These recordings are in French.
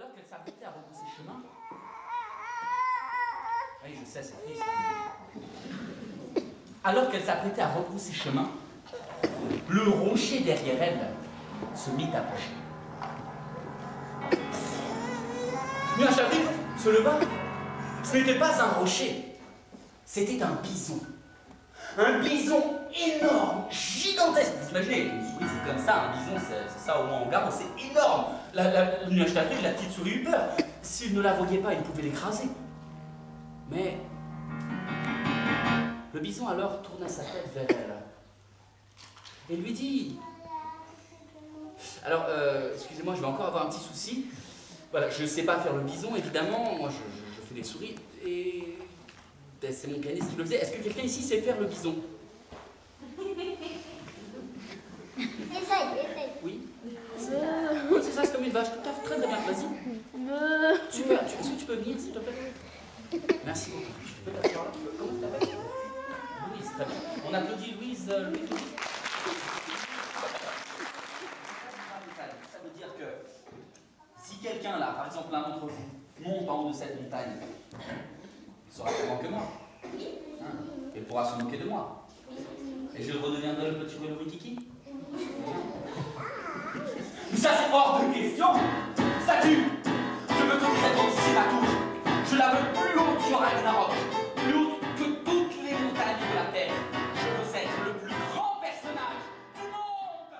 Alors qu'elle s'apprêtait à rebrousser chemin. Oui, je sais, c'est triste. Alors qu'elle s'apprêtait à chemin, le rocher derrière elle se mit à bouger. Mais un chapitre se leva. Ce n'était pas un rocher, c'était un bison. Un bison énorme, gigantesque. Vous imaginez, une souris c'est comme ça, un bison c'est ça au moins en garde, c'est énorme. La, la, d'Afrique, la petite souris eut peur. S'il ne la voyait pas, il pouvait l'écraser. Mais le bison alors tourna sa tête vers elle et lui dit Alors, euh, excusez-moi, je vais encore avoir un petit souci. Voilà, je ne sais pas faire le bison, évidemment. Moi, je, je, fais des souris. Et c'est mon pianiste qui le faisait. Est-ce que quelqu'un ici sait faire le bison Essaye, essaye. Oui c'est ça, c'est comme une vache. Tout à fait, très très bien. Vas-y. Super. Tu- Est-ce que tu peux venir, s'il te plaît Merci beaucoup. Je peux t'asseoir là Comment tu t'appelles Louise, très bien. On applaudit Louise. euh, Louise. Ça veut dire que si quelqu'un là, par exemple l'un d'entre vous, monte en haut de cette montagne, il sera plus grand que moi. Il pourra se moquer de moi. Et je redeviendrai le petit Louis Kiki. Mais ça c'est hors de question Ça tue Je veux que vous ici ma tour. Je la veux plus haute sur Ragnarok. Plus haute que toutes les montagnes de la Terre. Je veux être le plus grand personnage du monde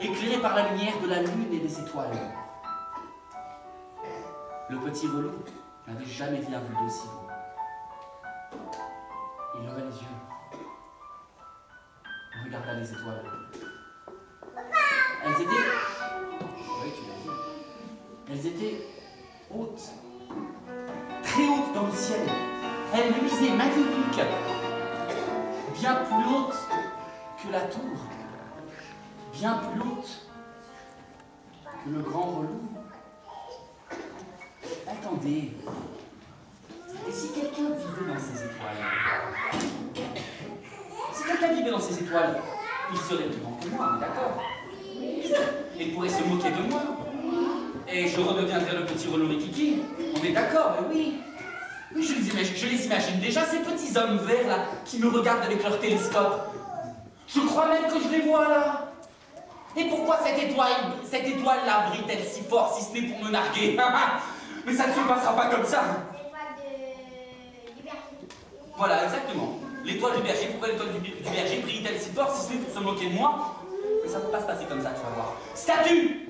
Éclairé par la lumière de la lune et des étoiles. Le petit relou n'avait jamais rien vu d'aussi beau. Il leva les yeux. Il regarda les étoiles. Elles étaient. Elles étaient hautes. Très hautes dans le ciel. Elles luisaient magnifiques. Bien plus hautes que la tour. Bien plus hautes que le grand relou. Et si quelqu'un vivait dans ces étoiles? Si quelqu'un vivait dans ces étoiles, il serait plus grand que moi, on est d'accord? Il pourrait se moquer de moi. Et je redeviendrais le petit relou Kiki. On est d'accord, mais oui. Oui, je les, imagine, déjà, ces petits hommes verts là, qui me regardent avec leur télescope. Je crois même que je les vois là. Et pourquoi cette étoile, cette étoile-là brille-t-elle si fort, si ce n'est pour me narguer? Mais ça ne se passera pas comme ça. L'étoile du berger. Voilà, exactement. L'étoile du berger, pourquoi l'étoile du, du berger brille-t-elle si fort si ce n'est pour se moquer de moi? Mais ça ne peut pas se passer comme ça, tu vas voir. Statue